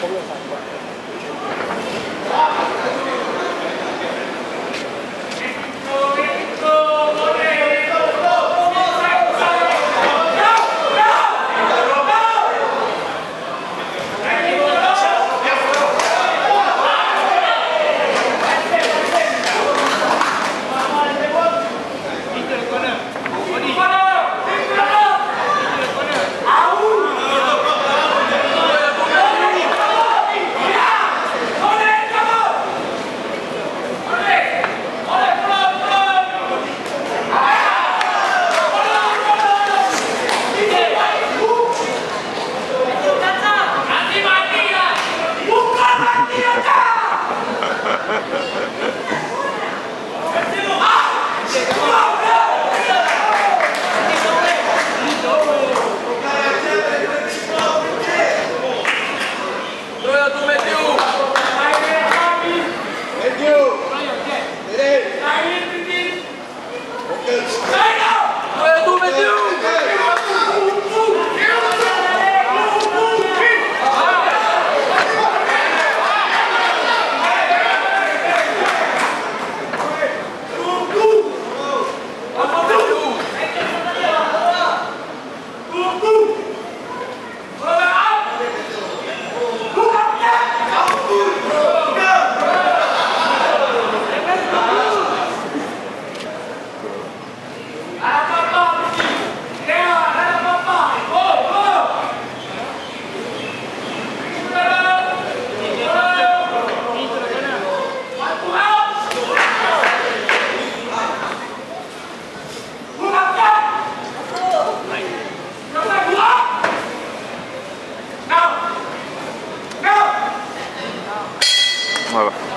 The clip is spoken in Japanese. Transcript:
小宮さん va voir.